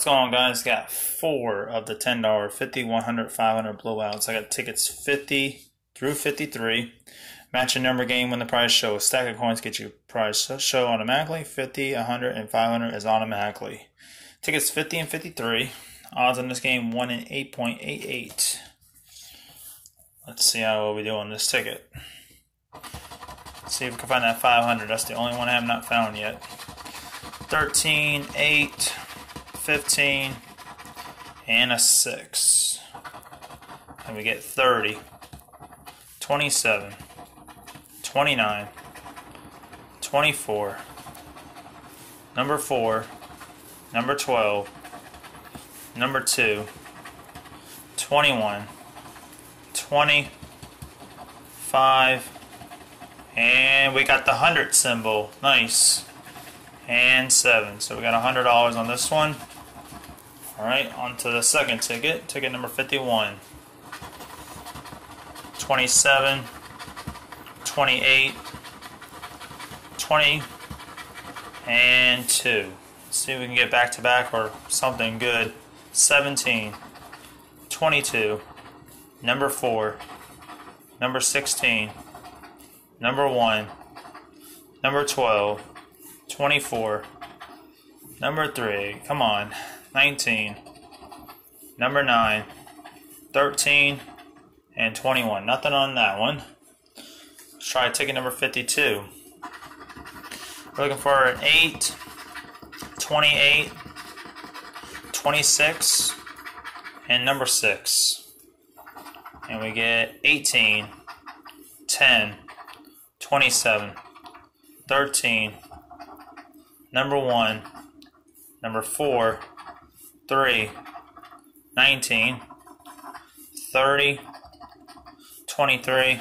What's going on, guys? Got four of the $10, 50, 100, 500 blowouts. I got tickets 50 through 53. Match a number game when the prize show. A stack of coins get you prize show automatically. 50, 100, and 500 is automatically. Tickets 50 and 53. Odds on this game 1 in 8.88. Let's see how we do on this ticket. Let's see if we can find that 500. That's the only one I have not found yet. 13, 8, 15, and a 6. And we get 30, 27, 29, 24, number 4, number 12, number 2, 21, 20, 5, and we got the 100 symbol. Nice. And 7. So we got $100 on this one. Alright, on to the second ticket. Ticket number 51. 27, 28, 20, and 2. Let's see if we can get back to back or something good. 17, 22, number 4, number 16, number 1, number 12, 24, number 3. Come on. 19, number 9, 13, and 21. Nothing on that one. Let's try ticket number 52. We're looking for an 8, 28, 26, and number 6. And we get 18, 10, 27, 13, number 1, number 4, 3, 19, 30, 23,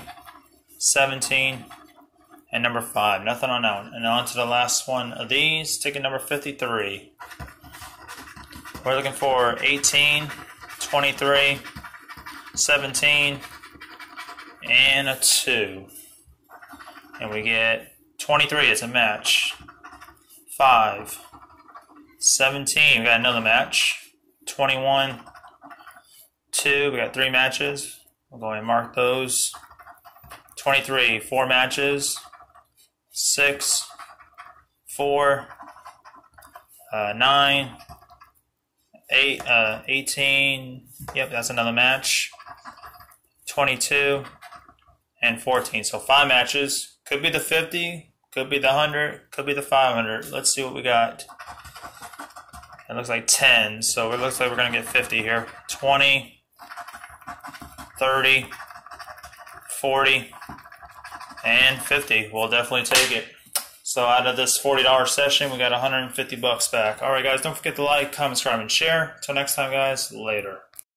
17, and number 5. Nothing on that one. And on to the last one of these, ticket number 53. We're looking for 18, 23, 17, and a 2. And we get 23 as a match. 5, 17, we got another match. 21, 2, we got three matches. We'll go ahead and mark those. 23, four matches. 6, 4, uh, 9, 8, uh, 18. Yep, that's another match. 22, and 14. So five matches. Could be the 50, could be the 100, could be the 500. Let's see what we got. It looks like 10, so it looks like we're going to get 50 here. 20, 30, 40, and 50. We'll definitely take it. So out of this $40 session, we got 150 bucks back. All right, guys, don't forget to like, comment, subscribe, and share. Until next time, guys, later.